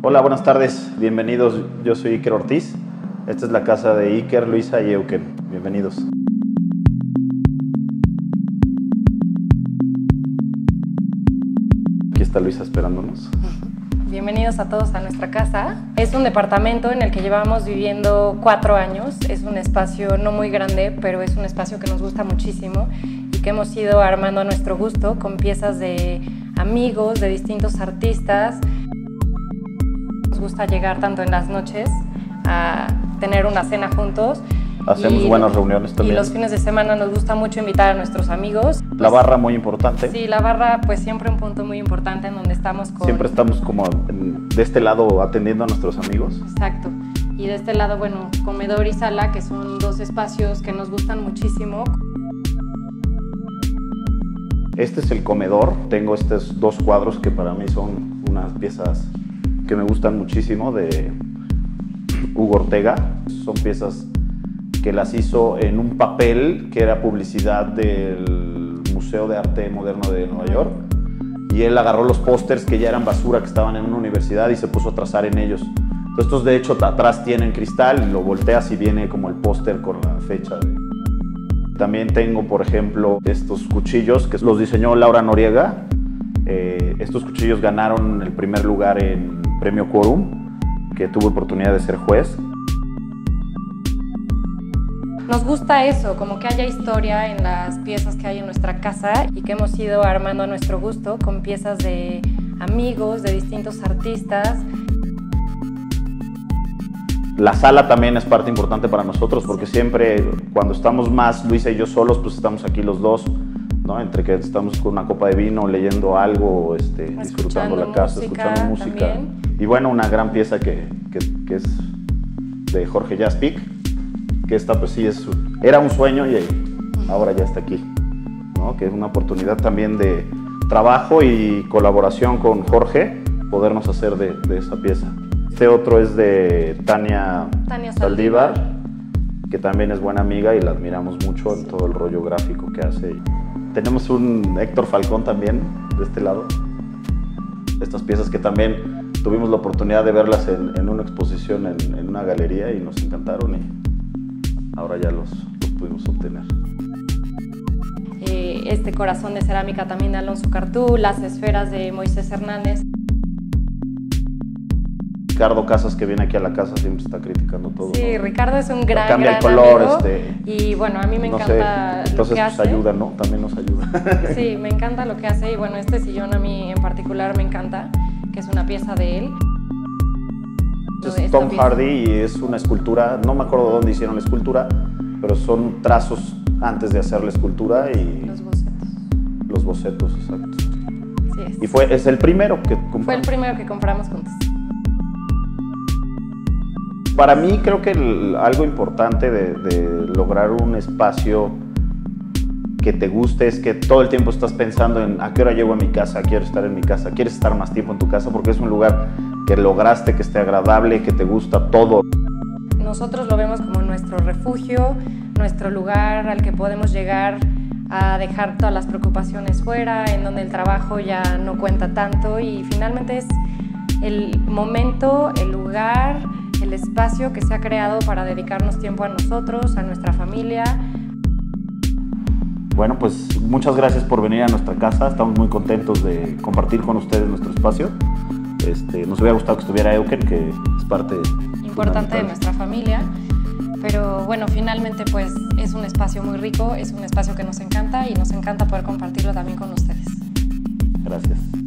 Hola, buenas tardes, bienvenidos. Yo soy Iker Ortiz. Esta es la casa de Iker, Luisa y Euken. Bienvenidos. Aquí está Luisa esperándonos. Bienvenidos a todos a nuestra casa. Es un departamento en el que llevamos viviendo cuatro años. Es un espacio no muy grande, pero es un espacio que nos gusta muchísimo y que hemos ido armando a nuestro gusto con piezas de amigos, de distintos artistas. Nos gusta llegar tanto en las noches a tener una cena juntos. Hacemos y- buenas reuniones también. Y los fines de semana nos gusta mucho invitar a nuestros amigos. La barra muy importante. Sí, la barra, pues siempre un punto muy importante en donde estamos con... Siempre estamos como de este lado atendiendo a nuestros amigos. Exacto. Y de este lado, bueno, comedor y sala, que son dos espacios que nos gustan muchísimo. Este es el comedor. Tengo estos dos cuadros que para mí son unas piezas que me gustan muchísimo de Hugo Ortega. Son piezas que las hizo en un papel que era publicidad del Museo de Arte Moderno de Nueva York. Y él agarró los pósters que ya eran basura, que estaban en una universidad y se puso a trazar en ellos. Entonces, estos de hecho atrás tienen cristal lo volteas y viene como el póster con la fecha también tengo, por ejemplo, estos cuchillos que los diseñó Laura Noriega. Eh, estos cuchillos ganaron el primer lugar en Premio Quorum, que tuve oportunidad de ser juez. Nos gusta eso, como que haya historia en las piezas que hay en nuestra casa y que hemos ido armando a nuestro gusto con piezas de amigos, de distintos artistas. La sala también es parte importante para nosotros porque siempre cuando estamos más Luisa y yo solos, pues estamos aquí los dos, ¿no? Entre que estamos con una copa de vino, leyendo algo, este, disfrutando la casa, música escuchando música. también. Y bueno, una gran pieza que, que- que es de Jorge Jaspic, que esta pues sí es, era un sueño y ahora ya está aquí, ¿no? Que es una oportunidad también de trabajo y colaboración con Jorge, podernos hacer de, de esa pieza. Este otro es de Tania, Tania Saldívar, Saldívar. que también es buena amiga y la admiramos mucho en todo el rollo gráfico que hace. Tenemos un Héctor Falcón también de este lado. Estas piezas que también tuvimos la oportunidad de verlas en, en una exposición en, en una galería y nos encantaron y ahora ya los, los pudimos obtener. Eh, este corazón de cerámica también de Alonso Cartú, las esferas de Moisés Hernández. Ricardo Casas que viene aquí a la casa siempre está criticando todo. Sí, ¿no? Ricardo es un gran, cambia el gran color, amigo este, y bueno, a mí me no encanta sé, entonces lo que pues, hace. ayuda, ¿no? También nos ayuda. Sí, me encanta lo que hace y bueno, este sillón a mí en particular me encanta, que es una pieza de él. Es Tom pieza. Hardy y es una escultura, no me acuerdo dónde hicieron la escultura, pero son trazos antes de hacer la escultura y Los bocetos. los bocetos, exacto. Sí es. Y fue, es el primero que Fue el compramos. primero que compramos juntos. Para mí creo que el- algo importante de, de lograr un espacio que te guste es que todo el tiempo estás pensando en a qué hora llego a mi casa, quiero estar en mi casa, quieres estar más tiempo en tu casa porque es un lugar que lograste, que esté agradable, que te gusta todo. Nosotros lo vemos como nuestro refugio, nuestro lugar al que podemos llegar a dejar todas las preocupaciones fuera, en donde el trabajo ya no cuenta tanto y finalmente es el momento, el lugar, el espacio que se ha creado para dedicarnos tiempo a nosotros, a nuestra familia. Bueno, pues muchas gracias por venir a nuestra casa. Estamos muy contentos de compartir con ustedes nuestro espacio. Este, nos hubiera gustado que estuviera Euken, que es parte importante de nuestra familia. Pero bueno, finalmente pues es un espacio muy rico, es un espacio que nos encanta y nos encanta poder compartirlo también con ustedes. Gracias.